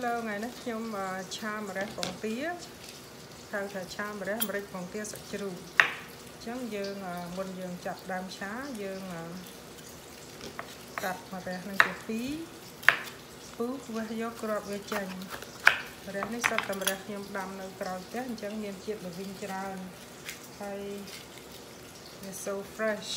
Hello ថ្ងៃនេះខ្ញុំឆាម្រេចបង្គាហៅថាឆាម្រេចម្រេចបង្គាសាច់ជ្រូកអញ្ចឹងយើងមុនយើងចាប់ដើមឆាយើងកាត់ម្រេចនឹងជា2ពុះវះយកគ្រាប់វាចេញម្រេចនេះសត្វតែម្រេចខ្ញុំដាំនៅក្រោយផ្ទះអញ្ចឹងមានជាតិល្វីងច្រើនហើយវា so fresh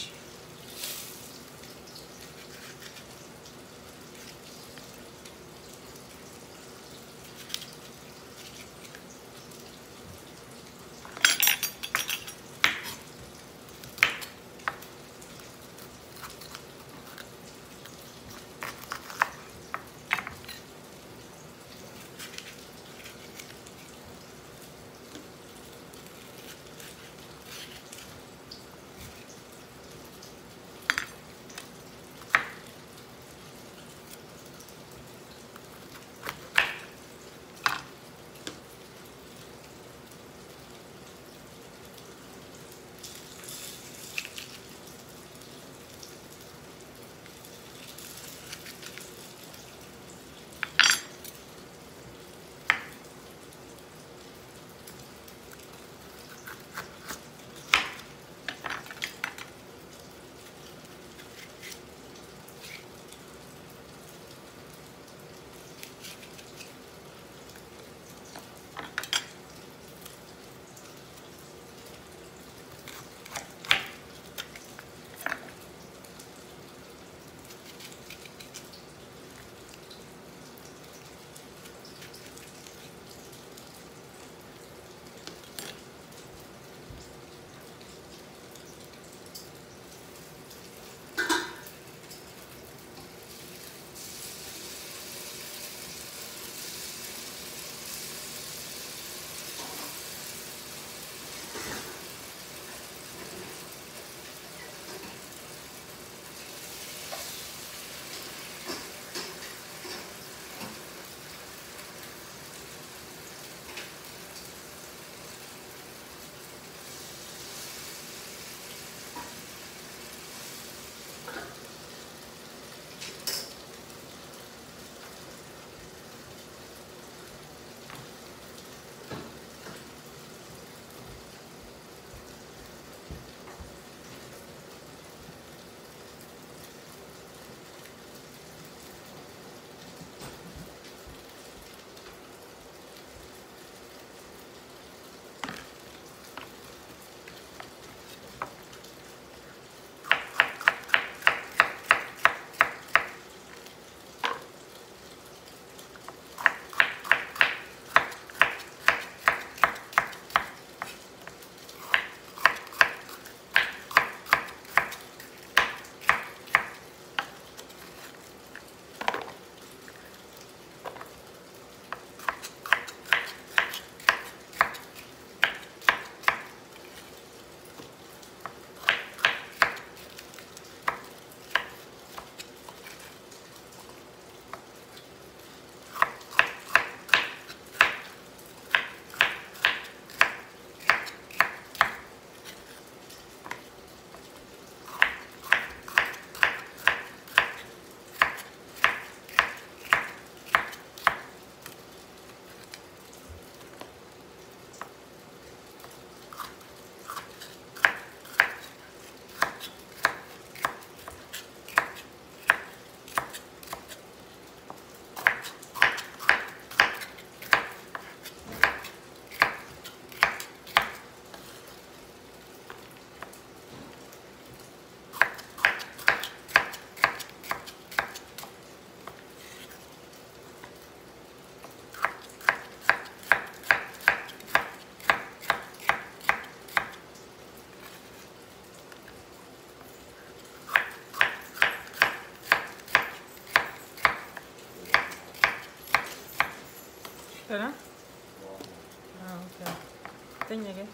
ទិញអីគេ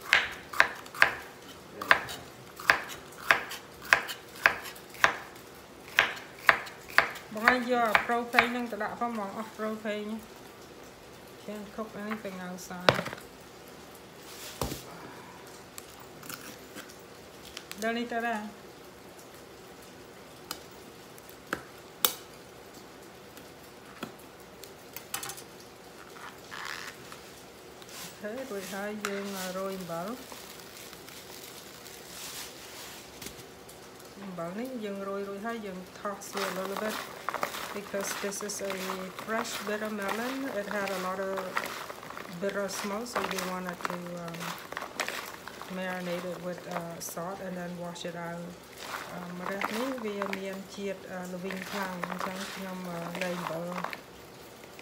បងឯងយក propane នឹងទៅដាក់ផងបងអស់ propane ចេះខុកនេះទៅងៅសាយដល់នេះទៅដែរ okay រួចហើយយើងរោយអំបិលអំបិលនេះយើងរោយរួចហើយយើង toss it a little bit because this is a fresh bitter melon it had a lot of bitter smell so we wanted to um, marinate it with uh, salt and then wash it out ម្រះនេះវាមានជាតិល្វីងខ្លាំងអញ្ចឹងខ្ញុំលែងអំបិល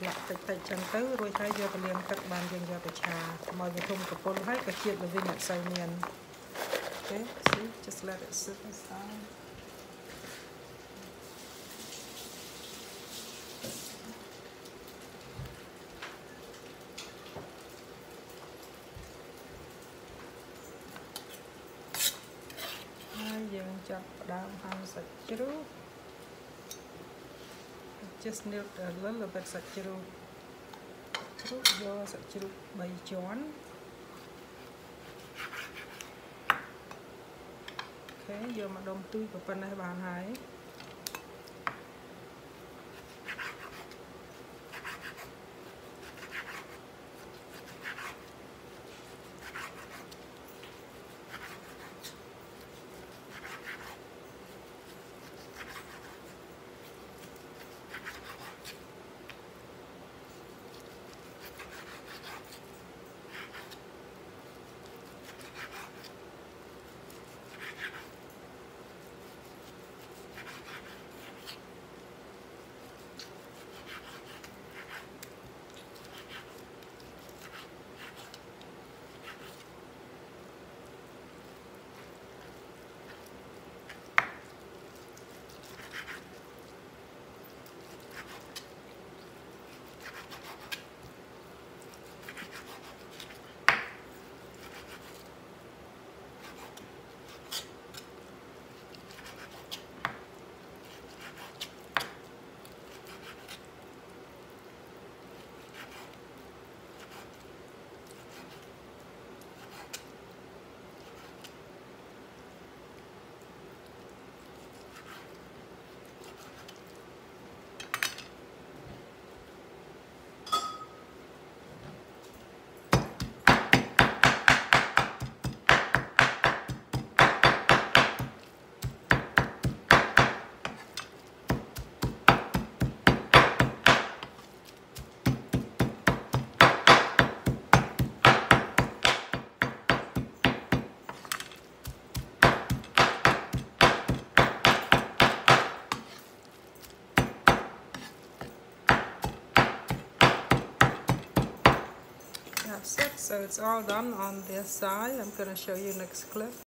លាក់តិចតិចចឹងទៅរួចហើយយកទៅលាងទឹកបានយើងយកទៅឆាមកវាធំកពុលហើយក៏ជាតិល្វីងអត់សូវមាន Okay see just let it sit aside ហើយយើងចាប់ផ្ដើមហាន់សាច់ជ្រូក just need a little bit សាច់ជ្រូកជ្រូកយកសាច់ជ្រូក3ជាន់អូខេយកមកដុំទូចប៉ុណ្ណេះបានហើយ So it's all done on this side. I'm going to show you next clip.